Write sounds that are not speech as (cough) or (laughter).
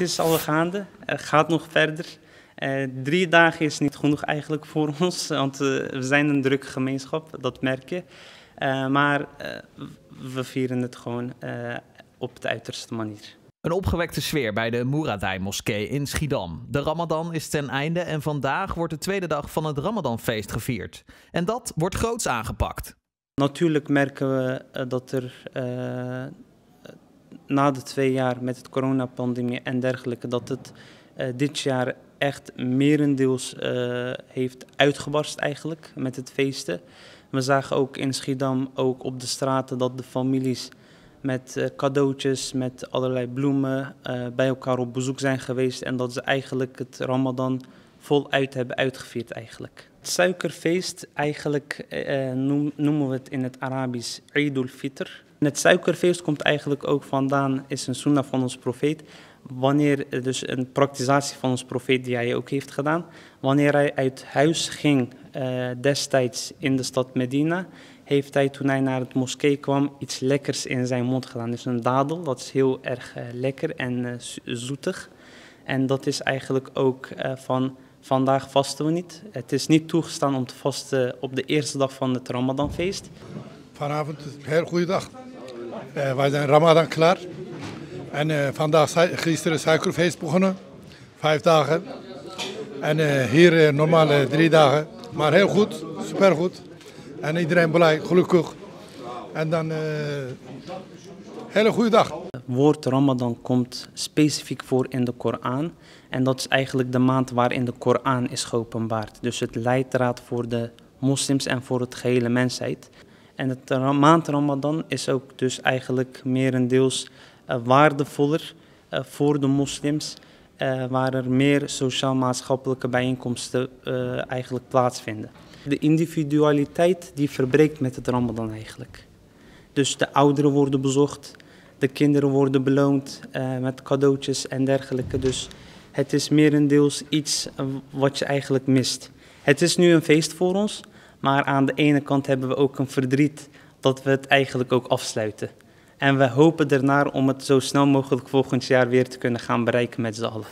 Het is al gaande, het gaat nog verder. Uh, drie dagen is niet genoeg eigenlijk voor (laughs) ons, want uh, we zijn een drukke gemeenschap, dat merk je. Uh, maar we vieren het gewoon op de uiterste manier. Een opgewekte sfeer bij de Moeradij-moskee in Schiedam. De Ramadan is ten einde en vandaag wordt de tweede dag van het Ramadanfeest gevierd. En dat wordt groots aangepakt. Natuurlijk merken we dat er na de twee jaar met het coronapandemie en dergelijke, dat het dit jaar echt merendeels uh, heeft uitgebarst eigenlijk met het feesten. We zagen ook in Schiedam, ook op de straten, dat de families met uh, cadeautjes, met allerlei bloemen bij elkaar op bezoek zijn geweest. En dat ze eigenlijk het Ramadan voluit hebben uitgevierd eigenlijk. Het suikerfeest, eigenlijk noem, noemen we het in het Arabisch Eid al-Fitr. Het suikerfeest komt eigenlijk ook vandaan, is een sunnah van ons profeet wanneer, dus een praktisatie van ons profeet die hij ook heeft gedaan, wanneer hij uit huis ging uh, destijds in de stad Medina, heeft hij toen hij naar het moskee kwam iets lekkers in zijn mond gedaan. Dus een dadel, dat is heel erg uh, lekker en uh, zoetig. En dat is eigenlijk ook van vandaag vasten we niet. Het is niet toegestaan om te vasten op de eerste dag van het Ramadanfeest. Vanavond een heel goede dag. Wij zijn Ramadan klaar. En uh, vandaag, gisteren suikerfeest begonnen, vijf dagen. En uh, hier normaal drie dagen. Maar heel goed, supergoed. En iedereen blij, gelukkig. En dan hele goede dag. Het woord Ramadan komt specifiek voor in de Koran. En dat is eigenlijk de maand waarin de Koran is geopenbaard. Dus het leidraad voor de moslims en voor het gehele mensheid. En het maand Ramadan is ook dus eigenlijk merendeels eh, waardevoller eh, voor de moslims, eh, waar er meer sociaal-maatschappelijke bijeenkomsten eigenlijk plaatsvinden. De individualiteit die verbreekt met het Ramadan eigenlijk. Dus de ouderen worden bezocht, de kinderen worden beloond met cadeautjes en dergelijke. Dus het is merendeels iets wat je eigenlijk mist. Het is nu een feest voor ons, maar aan de ene kant hebben we ook een verdriet dat we het eigenlijk ook afsluiten. En we hopen ernaar om het zo snel mogelijk volgend jaar weer te kunnen gaan bereiken met z'n allen.